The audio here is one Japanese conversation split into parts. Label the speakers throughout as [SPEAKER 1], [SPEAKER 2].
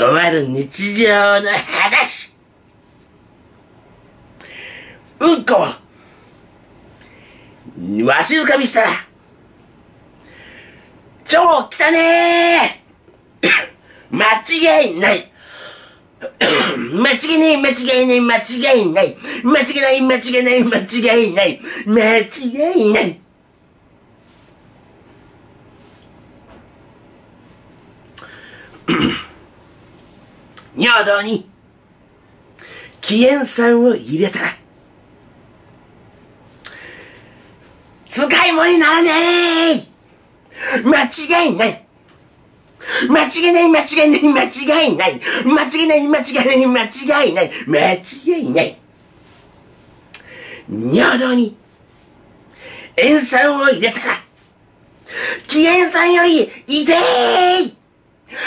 [SPEAKER 1] とある日常の話うんこをわしづかみしたら超汚ねえ 間違いない 間違いない、間違いない、間違いない。間違いない、間違いない、間違いない。間違いない。尿道に気塩酸を入れたら。使い物にならねえ間違いない。間違いない間違いない間違いない。間違いない間違いない間違いない。間違いない。尿道に。塩酸を入れたら。気塩酸より痛い。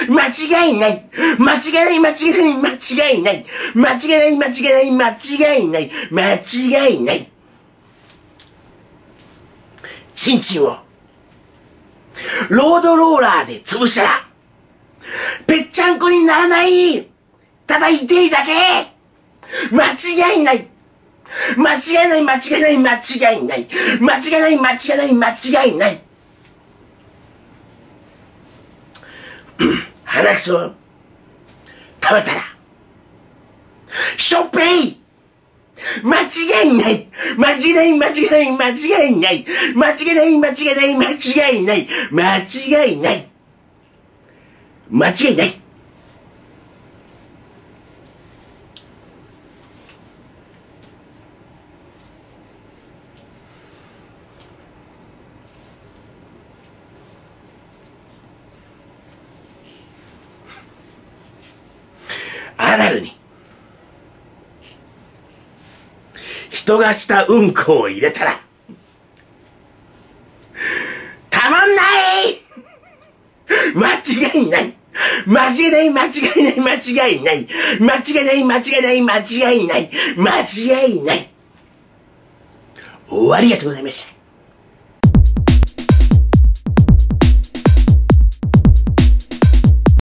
[SPEAKER 1] 間違いない。間違い間違い間違いない。間違い間違い間違いない。間違いない。チンチンを。ロードローラーで潰したらぺっちゃんこにならない。ただ痛いだけ。間違いない。間違いない間違いない間違いない。間違いない間違いない間違いない。鼻くそ食べたらショッぺい間違いない間違い間違い間違いない間違いない間違いない間違いない間違いない間違いない。アナルに。人がしたうんこを入れたらたまんない。間違いない。間違いない間違いない間違いない。間違いない間違いない間違いない。間違いない。終わりがとうございました。